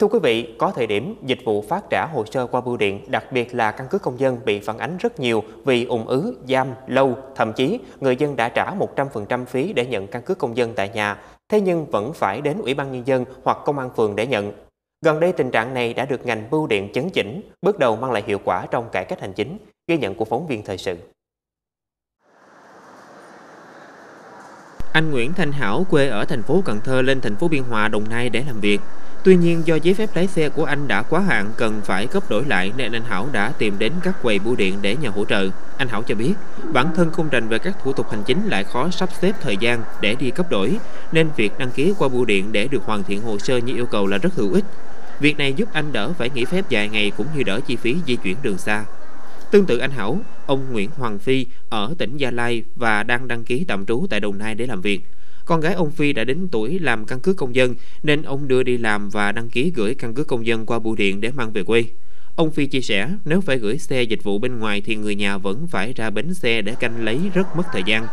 Thưa quý vị, có thời điểm dịch vụ phát trả hồ sơ qua bưu điện, đặc biệt là căn cước công dân bị phản ánh rất nhiều vì ủng ứ, giam, lâu, thậm chí người dân đã trả 100% phí để nhận căn cước công dân tại nhà, thế nhưng vẫn phải đến Ủy ban Nhân dân hoặc Công an phường để nhận. Gần đây tình trạng này đã được ngành bưu điện chấn chỉnh, bước đầu mang lại hiệu quả trong cải cách hành chính, ghi nhận của phóng viên thời sự. Anh Nguyễn Thanh Hảo quê ở thành phố Cần Thơ lên thành phố Biên Hòa, Đồng Nai để làm việc. Tuy nhiên do giấy phép lái xe của anh đã quá hạn cần phải cấp đổi lại nên anh Hảo đã tìm đến các quầy bưu điện để nhờ hỗ trợ. Anh Hảo cho biết bản thân không rành về các thủ tục hành chính lại khó sắp xếp thời gian để đi cấp đổi nên việc đăng ký qua bưu điện để được hoàn thiện hồ sơ như yêu cầu là rất hữu ích. Việc này giúp anh đỡ phải nghỉ phép dài ngày cũng như đỡ chi phí di chuyển đường xa. Tương tự anh Hảo, ông Nguyễn Hoàng Phi ở tỉnh Gia Lai và đang đăng ký tạm trú tại Đồng Nai để làm việc. Con gái ông Phi đã đến tuổi làm căn cước công dân nên ông đưa đi làm và đăng ký gửi căn cước công dân qua bưu điện để mang về quê. Ông Phi chia sẻ nếu phải gửi xe dịch vụ bên ngoài thì người nhà vẫn phải ra bến xe để canh lấy rất mất thời gian.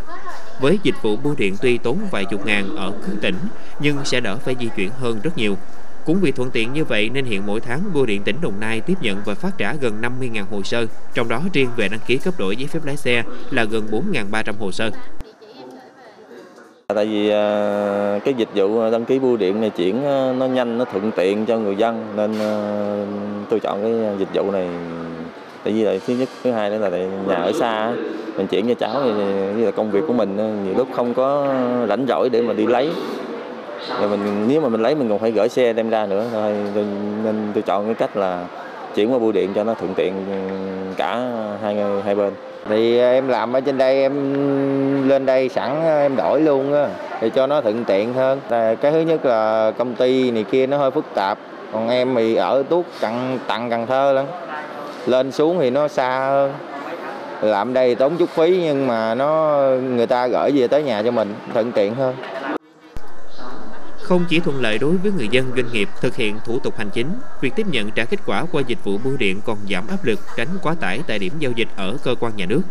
Với dịch vụ bưu điện tuy tốn vài chục ngàn ở các tỉnh nhưng sẽ đỡ phải di chuyển hơn rất nhiều. Cũng vì thuận tiện như vậy nên hiện mỗi tháng Bưu điện tỉnh Đồng Nai tiếp nhận và phát trả gần 50.000 hồ sơ, trong đó riêng về đăng ký cấp đổi giấy phép lái xe là gần 4.300 hồ sơ. À, tại vì à, cái dịch vụ à, đăng ký bưu điện này chuyển nó nhanh, nó thuận tiện cho người dân nên tôi chọn cái dịch vụ này. Tại vì là thứ nhất, thứ hai nữa là nhà ở xa, mình chuyển cho cháu thì là công việc của mình nhiều lúc không có rảnh rỗi để mà đi lấy rồi mình nếu mà mình lấy mình còn phải gửi xe đem ra nữa thôi nên tôi chọn cái cách là chuyển qua bưu điện cho nó thuận tiện ừ, cả hai hai bên. Thì ờ, em làm ở trên đây, em lên đây sẵn ờ, em đổi luôn á, thì cho nó thuận tiện hơn. Cái thứ nhất là công ty này kia nó hơi phức tạp, còn em thì ở tuốt tặng tặng cần thơ lắm. Lên xuống thì nó xa hơn. Làm đây tốn chút phí nhưng mà nó, người ta gửi về tới nhà cho mình, thuận tiện hơn không chỉ thuận lợi đối với người dân doanh nghiệp thực hiện thủ tục hành chính, việc tiếp nhận trả kết quả qua dịch vụ bưu điện còn giảm áp lực tránh quá tải tại điểm giao dịch ở cơ quan nhà nước.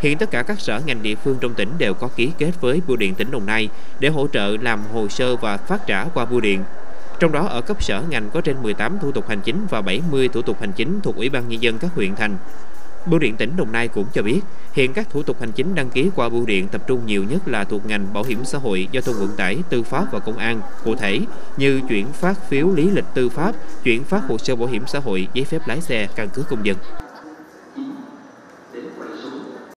Hiện tất cả các sở ngành địa phương trong tỉnh đều có ký kết với Bưu điện tỉnh Đồng Nai để hỗ trợ làm hồ sơ và phát trả qua bưu điện. Trong đó ở cấp sở ngành có trên 18 thủ tục hành chính và 70 thủ tục hành chính thuộc Ủy ban nhân dân các huyện thành. Bưu điện tỉnh Đồng Nai cũng cho biết, hiện các thủ tục hành chính đăng ký qua bưu điện tập trung nhiều nhất là thuộc ngành bảo hiểm xã hội, giao thông vận tải, tư pháp và công an, cụ thể như chuyển phát phiếu lý lịch tư pháp, chuyển phát hồ sơ bảo hiểm xã hội, giấy phép lái xe, căn cước công dân.